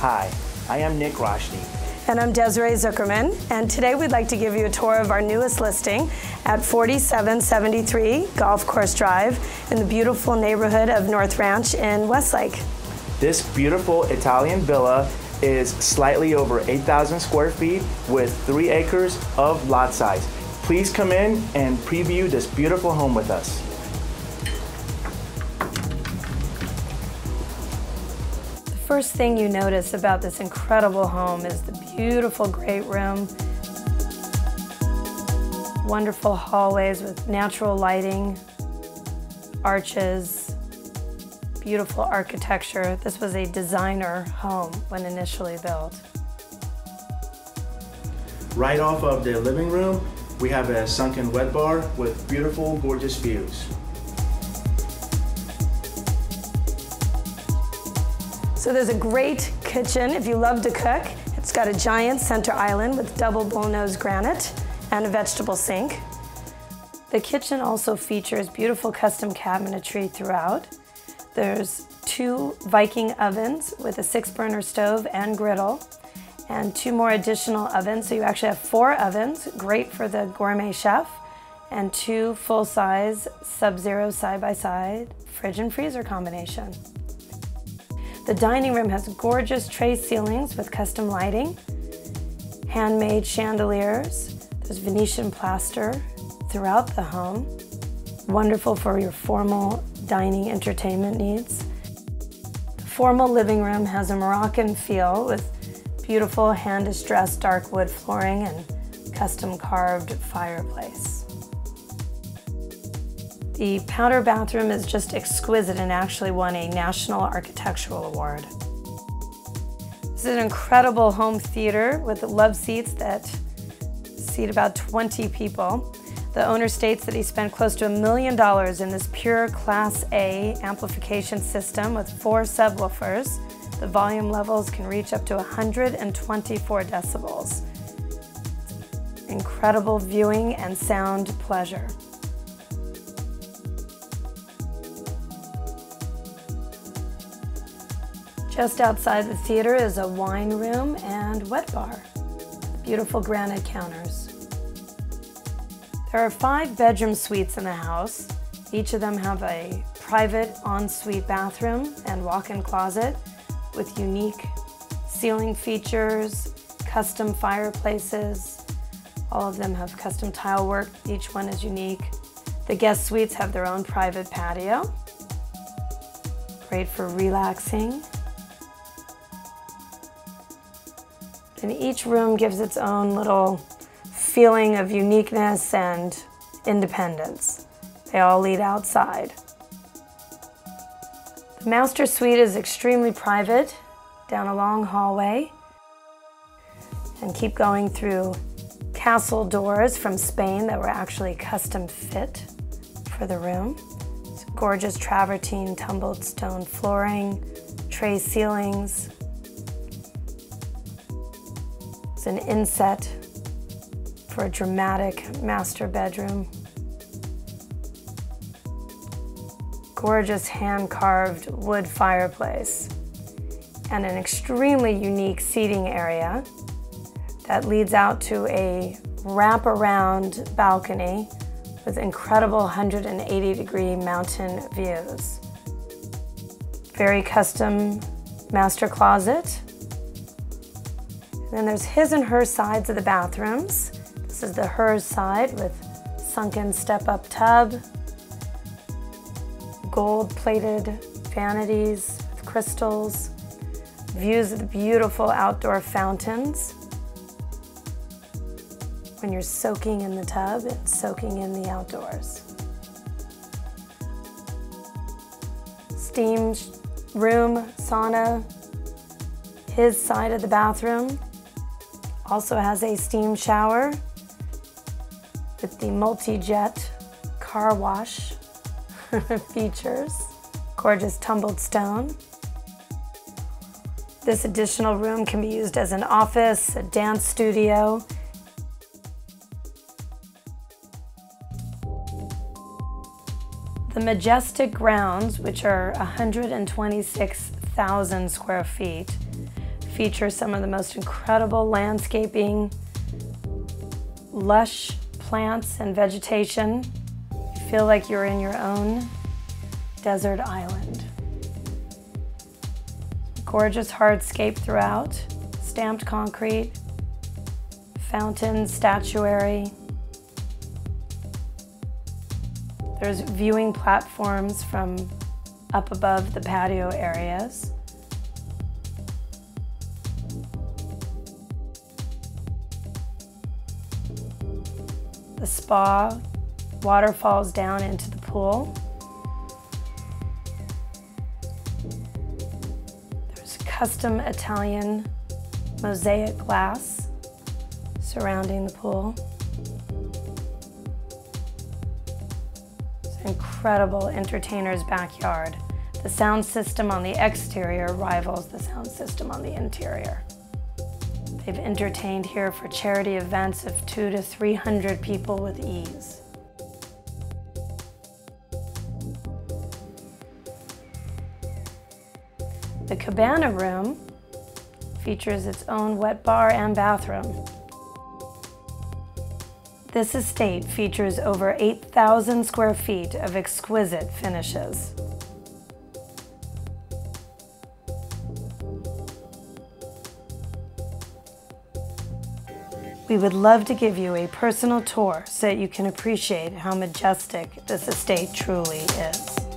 Hi, I am Nick Roshni. And I'm Desiree Zuckerman, and today we'd like to give you a tour of our newest listing at 4773 Golf Course Drive in the beautiful neighborhood of North Ranch in Westlake. This beautiful Italian villa is slightly over 8,000 square feet with three acres of lot size. Please come in and preview this beautiful home with us. First thing you notice about this incredible home is the beautiful great room, wonderful hallways with natural lighting, arches, beautiful architecture. This was a designer home when initially built. Right off of the living room, we have a sunken wet bar with beautiful, gorgeous views. So there's a great kitchen if you love to cook. It's got a giant center island with double bullnose granite and a vegetable sink. The kitchen also features beautiful custom cabinetry throughout. There's two Viking ovens with a six burner stove and griddle and two more additional ovens. So you actually have four ovens, great for the gourmet chef, and two full-size Sub-Zero side-by-side fridge and freezer combination. The dining room has gorgeous tray ceilings with custom lighting, handmade chandeliers, there's Venetian plaster throughout the home, wonderful for your formal dining entertainment needs. The formal living room has a Moroccan feel with beautiful hand-distressed dark wood flooring and custom carved fireplace. The powder bathroom is just exquisite and actually won a National Architectural Award. This is an incredible home theater with love seats that seat about 20 people. The owner states that he spent close to a million dollars in this pure Class A amplification system with four subwoofers. The volume levels can reach up to 124 decibels. Incredible viewing and sound pleasure. Just outside the theater is a wine room and wet bar. Beautiful granite counters. There are five bedroom suites in the house. Each of them have a private ensuite bathroom and walk-in closet with unique ceiling features, custom fireplaces. All of them have custom tile work. Each one is unique. The guest suites have their own private patio. Great for relaxing. And each room gives its own little feeling of uniqueness and independence. They all lead outside. The master suite is extremely private, down a long hallway, and keep going through castle doors from Spain that were actually custom fit for the room. It's gorgeous travertine tumbled stone flooring, tray ceilings. An inset for a dramatic master bedroom. Gorgeous hand-carved wood fireplace and an extremely unique seating area that leads out to a wraparound balcony with incredible 180 degree mountain views. Very custom master closet. Then there's his and her sides of the bathrooms. This is the hers side with sunken step-up tub, gold-plated vanities with crystals, views of the beautiful outdoor fountains. When you're soaking in the tub and soaking in the outdoors. Steam room, sauna, his side of the bathroom also has a steam shower with the multi-jet car wash features. Gorgeous tumbled stone. This additional room can be used as an office, a dance studio. The majestic grounds, which are 126,000 square feet, features some of the most incredible landscaping, lush plants and vegetation. You feel like you're in your own desert island. Gorgeous hardscape throughout, stamped concrete, fountains, statuary. There's viewing platforms from up above the patio areas. The spa water falls down into the pool. There's custom Italian mosaic glass surrounding the pool. It's an incredible entertainer's backyard. The sound system on the exterior rivals the sound system on the interior. They've entertained here for charity events of two to 300 people with ease. The cabana room features its own wet bar and bathroom. This estate features over 8,000 square feet of exquisite finishes. We would love to give you a personal tour so that you can appreciate how majestic this estate truly is.